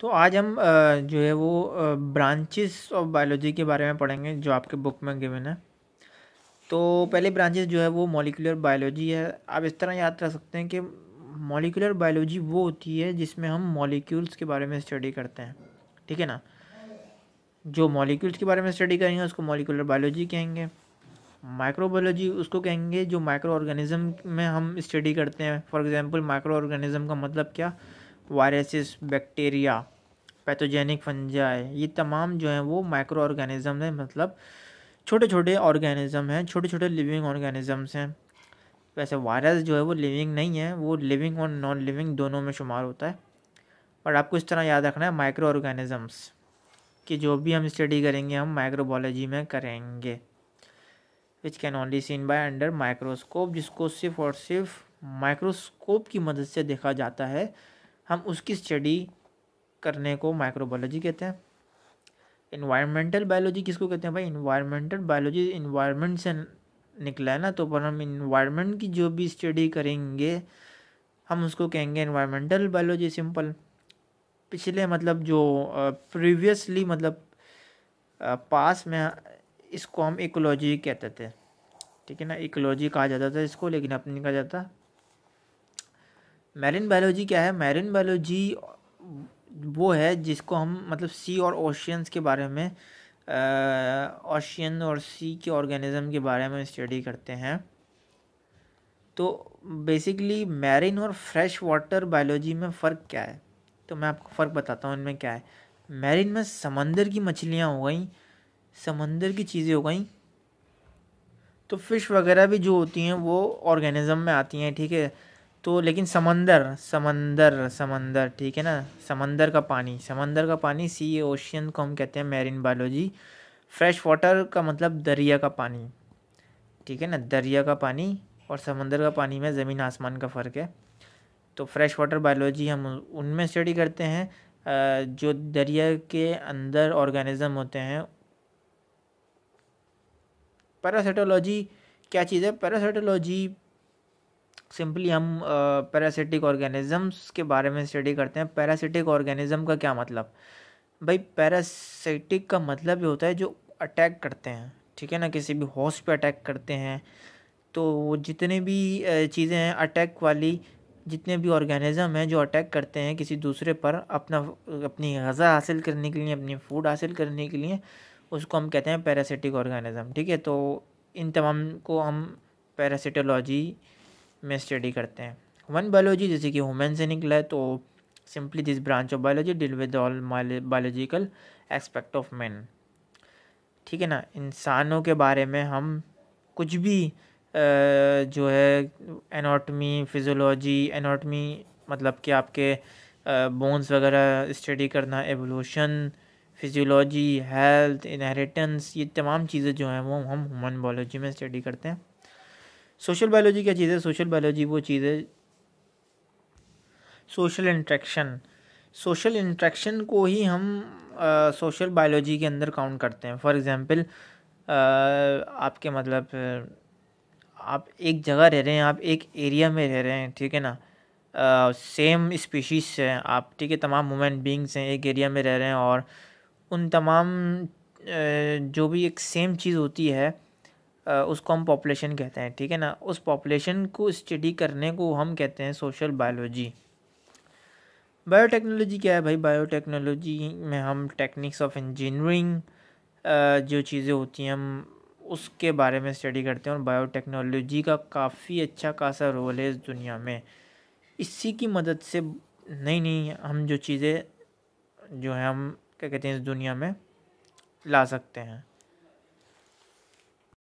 तो आज हम जो है वो ब्रांचेस ऑफ़ बायोलॉजी के बारे में पढ़ेंगे, जो आपके बुक में गिवन है। तो पहले ब्रांचेस जो है वो मॉलिकुलर बायोलॉजी है। आप इस तरह याद रख सकते हैं कि मॉलिकुलर बायोलॉजी वो होती है जिसमें हम मॉलिक्यूल्स के बारे में स्टडी करते हैं। ठीक है ना? जो मॉलिक्यूल्स के बारे में स्टडी करेंगे, उसको मॉलिकुलर बायोलॉजी कहेंगे। माइक्रोबायोलॉजी उसको कहेंगे जो माइक्रो ऑर्गेनिज्म में हम स्टडी करते हैं। फॉर एग्जांपल माइक्रो ऑर्गेनिज्म का मतलब क्या? वायरसेस, बैक्टीरिया, पैथोजेनिक फंजाई, ये तमाम जो हैं वो माइक्रो ऑर्गेनिज़म हैं मतलब छोटे छोटे ऑर्गेनिज़म हैं छोटे छोटे लिविंग ऑर्गेनिजम्स हैं। वैसे वायरस जो है वो लिविंग नहीं है, वो लिविंग और नॉन लिविंग दोनों में शुमार होता है। पर आपको इस तरह याद रखना है माइक्रो ऑर्गेनिजम्स कि जो भी हम स्टडी करेंगे, हम माइक्रोबायोलॉजी में करेंगे। Which can only seen by under microscope जिसको सिर्फ़ और सिर्फ़ माइक्रोस्कोप की मदद से देखा जाता है। हम उसकी स्टडी करने को माइक्रोबायोलॉजी कहते हैं। इन्वायरमेंटल बायोलॉजी किसको कहते हैं भाई? इन्वायरमेंटल बायोलॉजी इन्वायरमेंट से निकला है ना तो पर हम इन्वायरमेंट की जो भी स्टडी करेंगे, हम उसको कहेंगे इन्वायरमेंटल बायोलॉजी सिंपल पिछले मतलब जो प्रीवियसली मतलब पास में इसको हम इकोलॉजी कहते थे। ठीक है ना? इकोलॉजी कहा जाता था इसको, लेकिन अब नहीं कहा जाता। मैरिन बायोलॉजी क्या है? मैरिन बायोलॉजी वो है जिसको हम मतलब सी और ओशियंस के बारे में ओशियन और सी के ऑर्गेनिज़म के बारे में स्टडी करते हैं। तो बेसिकली मैरिन और फ्रेश वाटर बायोलॉजी में फ़र्क क्या है? तो मैं आपको फ़र्क बताता हूँ इनमें क्या है। मैरिन में समंदर की मछलियाँ हो गई, समंदर की चीज़ें हो गई तो फ़िश वगैरह भी जो होती हैं वो ऑर्गेनिज़म में आती हैं, ठीक है? तो लेकिन समंदर समंदर समंदर, ठीक है ना? समंदर का पानी, समंदर का पानी सी ओशियन को हम कहते हैं मैरिन बायोलॉजी फ्रेश वाटर का मतलब दरिया का पानी, ठीक है ना? दरिया का पानी और समंदर का पानी में ज़मीन आसमान का फ़र्क है। तो फ्रेश वाटर बायोलॉजी हम उनमें स्टडी करते हैं। जो दरिया के अंदर ऑर्गेनिज़म होते हैं। पैरासिटोलॉजी क्या चीज़ है? पैरासिटोलॉजी सिंपली हम पैरासिटिक ऑर्गेनिज़म्स के बारे में स्टडी करते हैं। पैरासिटिक ऑर्गेनिज़म का क्या मतलब? भाई पैरासिटिक का मतलब ये होता है जो अटैक करते हैं, ठीक है ना? किसी भी हॉस्ट पे अटैक करते हैं। तो जितने भी चीज़ें हैं अटैक वाली, जितने भी ऑर्गेनिज़म हैं जो अटैक करते हैं किसी दूसरे पर, अपना, अपनी गज़ा हासिल करने के लिए, अपनी फ़ूड हासिल करने के लिए, उसको हम कहते हैं पैरासिटिक ऑर्गेनिज़म ठीक है? तो इन तमाम को हम पैरासिटोलॉजी में स्टडी करते हैं। वन बायोलॉजी जैसे कि वुमेन से निकला है तो simply this branch of biology deal with all biological aspect of man ठीक है ना? इंसानों के बारे में हम कुछ भी जो है एनाटमी फिज़ोलॉजी एनाटमी मतलब कि आपके बोन्स वगैरह स्टडी करना एवोल्यूशन फिजियोलॉजी हेल्थ इनहेरिटेंस ये तमाम चीज़ें जो हैं, वो हम ह्यूमन बायोलॉजी में स्टडी करते हैं। सोशल बायोलॉजी क्या चीज़ है? सोशल बायोलॉजी वो चीज़ है। Social interaction. सोशल इंट्रैक्शन को ही हम सोशल बायोलॉजी के अंदर काउंट करते हैं। फॉर एग्ज़ाम्पल आपके मतलब आप एक जगह रह रहे हैं, आप एक एरिया में रह रहे हैं, ठीक है ना? सेम स्पीशीज़ से आप, ठीक है? तमाम वुमेन बींग्स हैं, एक एरिया में रह रहे हैं और उन तमाम जो भी एक सेम चीज़ होती है उसको हम पॉपुलेशन कहते हैं, ठीक है ना? उस पॉपुलेशन को स्टडी करने को हम कहते हैं सोशल बायोलॉजी बायोटेक्नोलॉजी क्या है भाई? बायोटेक्नोलॉजी में हम टेक्निक्स ऑफ़ इंजीनियरिंग जो चीज़ें होती हैं, हम उसके बारे में स्टडी करते हैं और बायोटेक्नोलॉजी का काफ़ी अच्छा खासा रोल है इस दुनिया में। इसी की मदद से नई नई हम जो चीज़ें, जो है, हम क्या कहते हैं, इस दुनिया में ला सकते हैं।